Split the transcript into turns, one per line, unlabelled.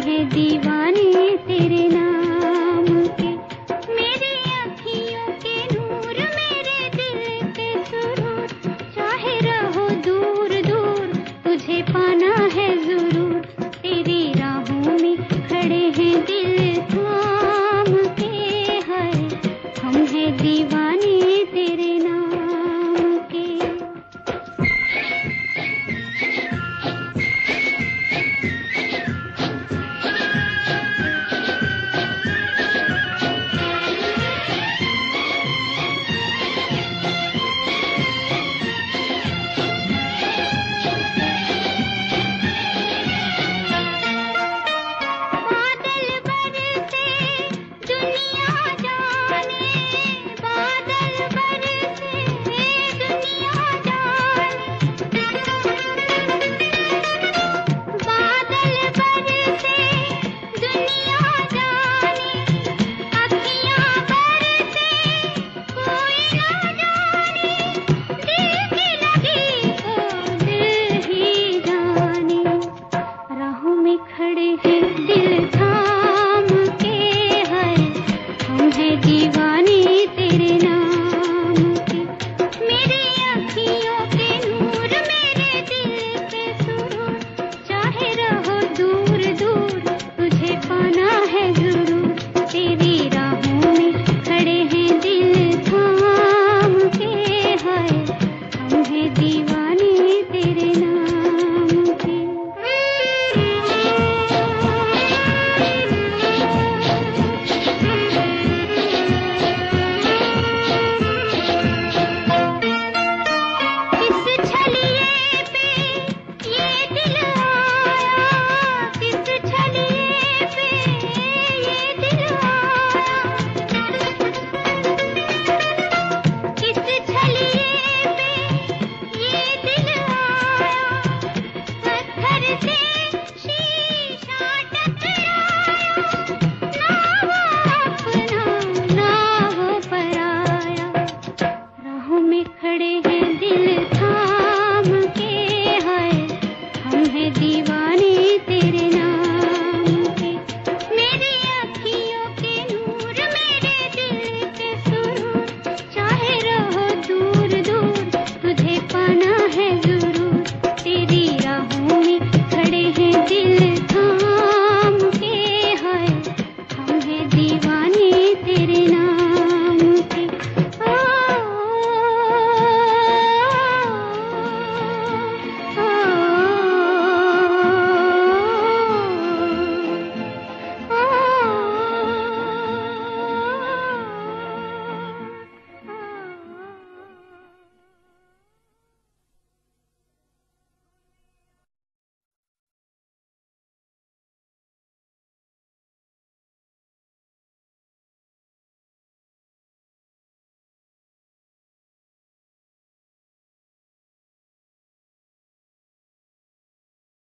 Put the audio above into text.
हैं दीवाने तेरे